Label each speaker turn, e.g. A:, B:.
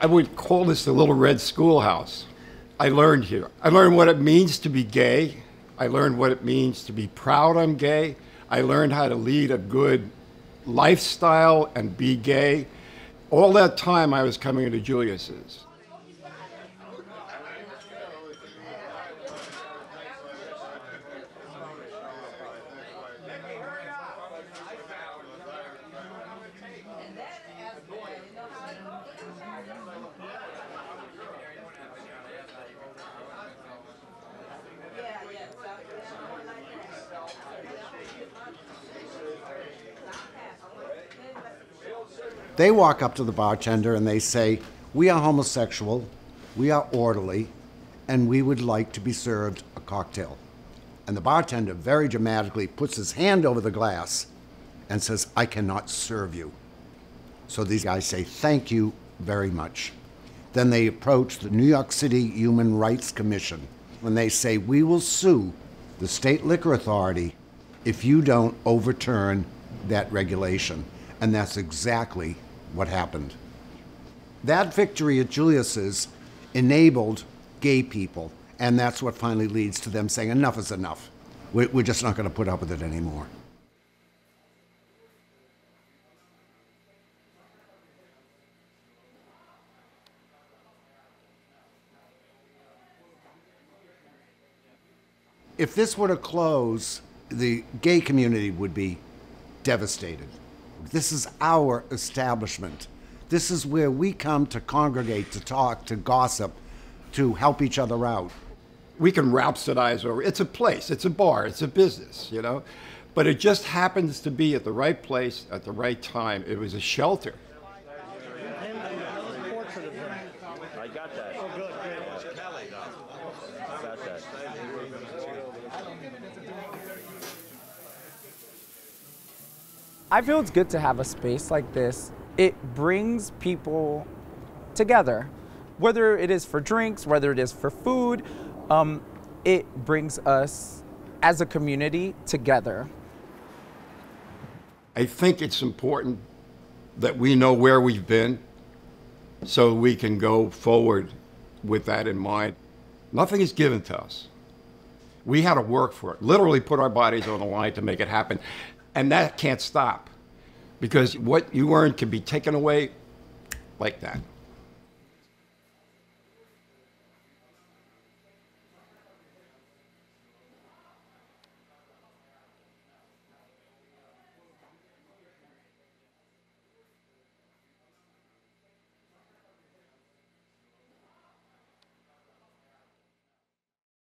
A: I would call this the Little Red Schoolhouse. I learned here. I learned what it means to be gay. I learned what it means to be proud I'm gay. I learned how to lead a good lifestyle and be gay. All that time I was coming into Julius's.
B: They walk up to the bartender and they say, We are homosexual, we are orderly, and we would like to be served a cocktail. And the bartender very dramatically puts his hand over the glass and says, I cannot serve you. So these guys say, Thank you very much. Then they approach the New York City Human Rights Commission and they say, We will sue the state liquor authority if you don't overturn that regulation. And that's exactly what happened. That victory at Julius's enabled gay people, and that's what finally leads to them saying, enough is enough. We're just not going to put up with it anymore. If this were to close, the gay community would be devastated. This is our establishment. This is where we come to congregate, to talk, to gossip, to help each other out.
A: We can rhapsodize over it's a place, it's a bar, it's a business, you know. But it just happens to be at the right place at the right time. It was a shelter.
C: Oh, I feel it's good to have a space like this. It brings people together, whether it is for drinks, whether it is for food. Um, it brings us as a community together.
A: I think it's important that we know where we've been so we can go forward with that in mind. Nothing is given to us. We had to work for it, literally put our bodies on the line to make it happen. And that can't stop because what you earn can be taken away like that.